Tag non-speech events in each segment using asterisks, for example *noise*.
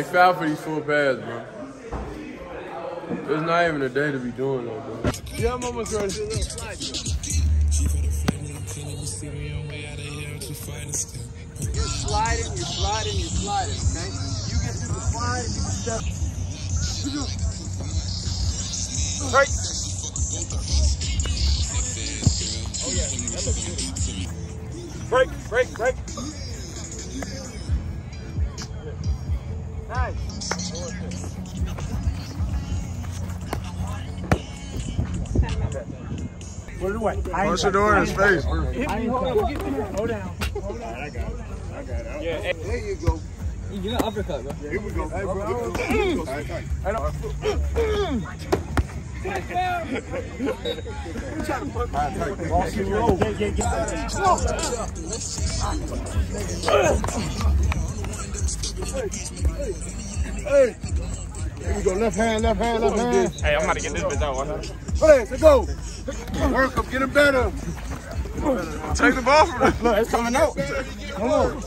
They foul for these full pads, bro. It's not even a day to be doing that, bro. Yeah, I'm almost ready. You're sliding, you're sliding, you're sliding, okay? You get through the slide and you can step. Right. Oh yeah, that looks good. Break, break, break. Put it away. The door in his face. Hold down. Hold down. I got it. I got it. Yeah. There you go. You get an uppercut, bro. Here we go. Hey, bro. Here we go. I know. Hey, here we go. Left hand, left hand, left hand. Hey, I'm about to get this bitch out one time. Hey, let's go. Work up, get him better. Take the ball from him. Look, it's coming out. Come on.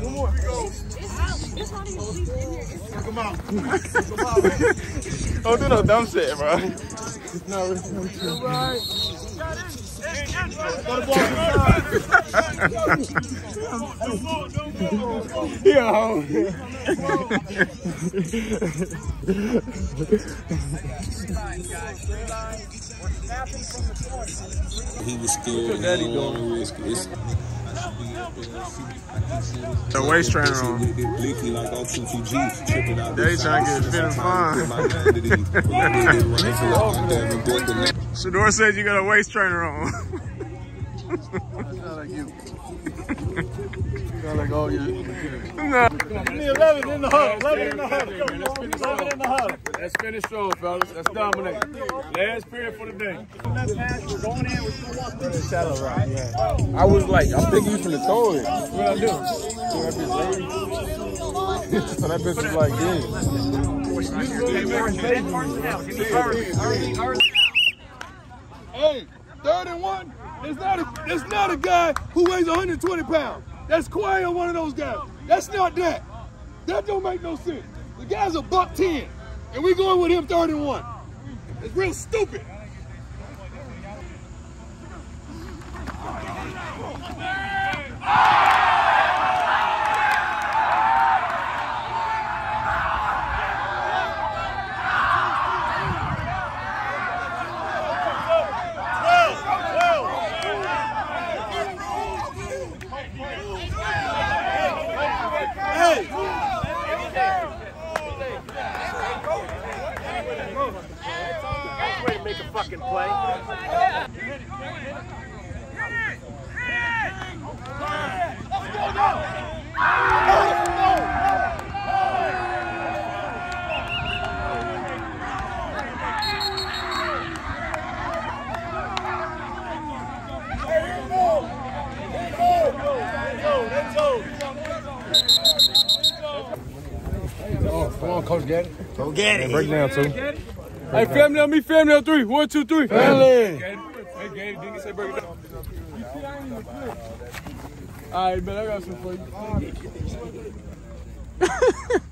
One more. Come on. Don't do no dumb shit, bro. No, it's all right. Yo. He was scared. He daddy to risk it. It's The waist trainer on. Blicky like on 2TG. Tripping out They trying to get it feeling fine. *laughs* fine. Shedeur said you got a waist trainer on. Not like you. Not like all you. no. Give me 11 in the huddle. 11 in the huddle. 11 in the huddle. Let's finish strong, fellas. Let's dominate. Last period for the day. That pass, we're going in, we're still walking the shadow, right? Yeah. I was like, I'm thinking you finna throw it. What I do? So *laughs* that bitch was like this. Hey, third and one. It's not a, it's not a guy who weighs 120 pounds. That's Quay or one of those guys. That's not that. That don't make no sense. The guy's a buck 10, and we going with him third and one. It's real stupid. Ready to make a fucking play. Come on, Coach Gaddy. Go get it. Break down, too. Hey, family on me, family on three. One, two, three. Family. Hey, Gabe, didn't you say break it down? All right, man, I got some for you. *laughs*